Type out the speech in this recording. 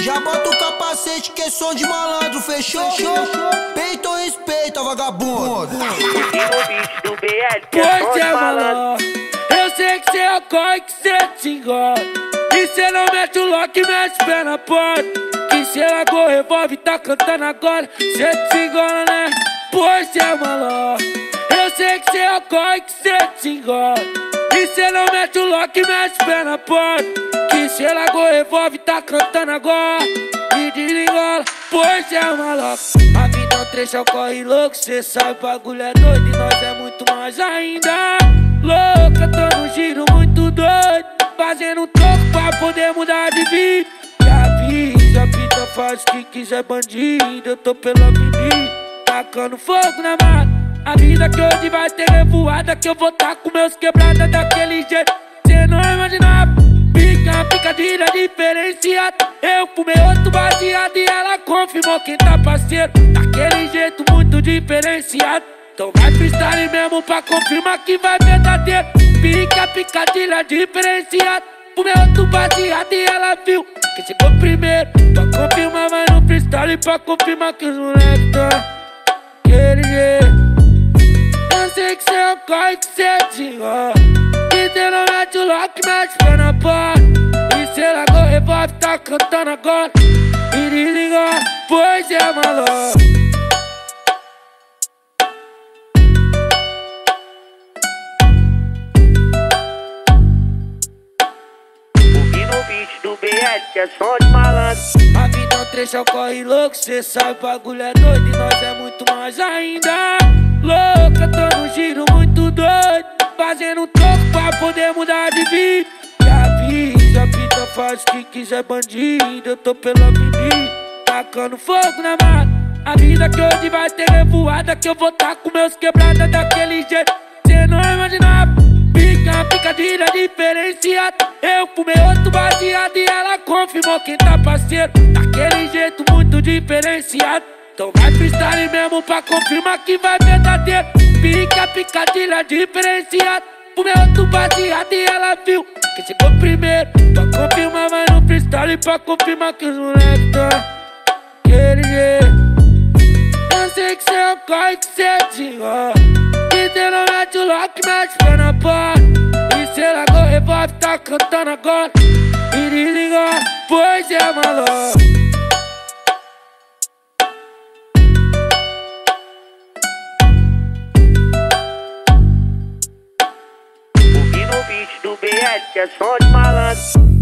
Já bota o capacete que é som de malandro, fechou? fechou? Peito ou respeita, vagabundo? Pois é, malandro. Eu sei que cê é corre, que cê te engana. E cê não mete o lock, mete pé na porta. Que cê largou o revólver e tá cantando agora. Cê te engana, né? Pois é, malandro. Eu sei que cê é corre, que cê te engana. E cê não mete o lock, mete pé na porta. Que cê largou o revólver e tá cantando agora. E desligola, pois é, maluco. A vida é um trecho, corre louco. Cê sabe, o bagulho é doido e nós é muito mais ainda. Louca, tô num giro muito doido. Fazendo um troco pra poder mudar de vida. Já vi, já pita, faz o que quiser, bandido. Eu tô pela avenida, tacando fogo na mata. A vida que hoje vai ter revoada Que eu vou tá com meus quebrada daquele jeito. Cê não imaginava Pica, picadilha diferenciada. Eu fumei outro baseado e ela confirmou quem tá parceiro. Daquele jeito muito diferenciado. Então vai freestyle mesmo pra confirmar que vai verdadeiro. Pica, picadilha diferenciada. Fumei outro baseado e ela viu Que chegou primeiro Pra confirmar, vai no freestyle pra confirmar que os moleques tá Aquele jeito que cê corre que cê desenrola E não mete o lock, mete pé na porta E cê largou o revólver, tá cantando agora E desligou, pois é maluco do BL, que é som de malandro. A vida é um trecho, corre louco, cê sabe, o bagulho é doido e nós é muito mais ainda. Louca, tô num giro muito doido, fazendo um troco pra poder mudar de vida. Já vi, já pita, faz o que quiser, bandido. Eu tô pela avenida, tacando fogo na mata. A vida que hoje vai ter revoada, que eu vou tá com meus quebrada daquele jeito. Cê não imaginava, pica, picadilha diferenciada. Eu fumei outro baseado e ela confirmou quem tá parceiro. Daquele jeito muito diferenciado. Então vai freestyle mesmo pra confirmar que vai verdadeiro. Pica, picadilha diferenciada. Fumei outro baseado e ela viu que chegou primeiro. Pra confirmar, vai no freestyle pra confirmar que os moleques tá aquele jeito. Eu sei que cê é um corre que cê desenrola. E cê não mete o lock, mete pé na porta. E cê largou o revólver, tá cantando agora. E desligou, pois é maluco. Do BL, que é som de malandro.